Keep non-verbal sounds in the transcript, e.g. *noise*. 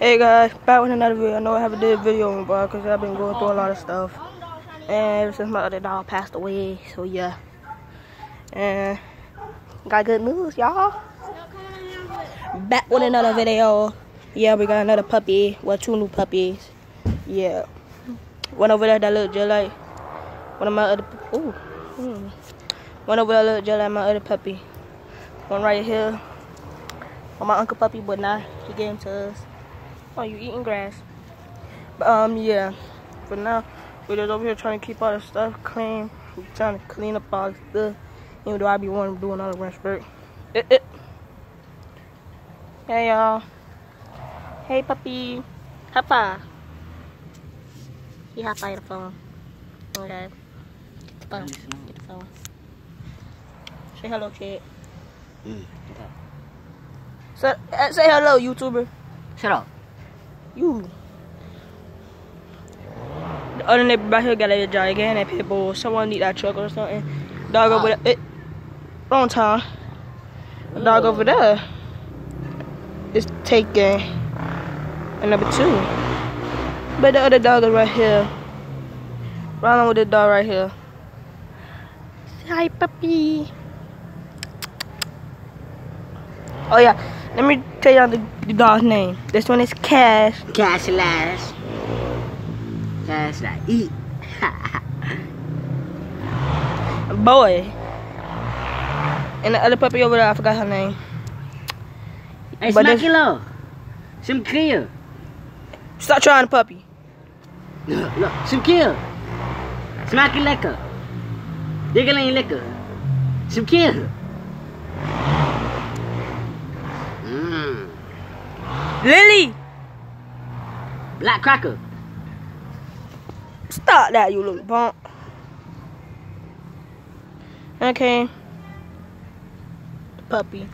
Hey guys, back with another video. I know I haven't did a video in a while because I've been going through a lot of stuff. And ever since my other dog passed away, so yeah. And got good news, y'all. Back with another video. Yeah, we got another puppy. Well, two new puppies. Yeah. One over there that look just like one of my other. Ooh. Hmm. One over there look just like my other puppy. One right here. My uncle puppy, but now he gave him to us. Oh, you eating grass. But, um, yeah. But now, we're just over here trying to keep all the stuff clean. We're trying to clean up all the stuff. Even though I be wanting to do another wrench break. It, it. Hey, y'all. Hey, puppy. Five. He five the phone. Okay. Get the phone. Get the phone. Say hello, kid. Mm. Say, uh, say hello, YouTuber. Shut up. You. The other neighbor back here got a gigantic pit bull. Someone need that truck or something. Dog over ah. there. It, wrong time. The dog over there is taking a number two. But the other dog is right here. Along with the dog right here. Say hi, puppy. Oh yeah, let me tell y'all the, the dog's name. This one is Cash. Cash lash. Cash like eat. *laughs* Boy. And the other puppy over there, I forgot her name. Hey, But this- smaak je lo. Sim kriel. Stop trying the puppy. No, sim kriel. Smaak je lekker. Dit alleen je lekker. Sim kriel. Lily! Black cracker. Stop that, you little bump. Okay. Puppy.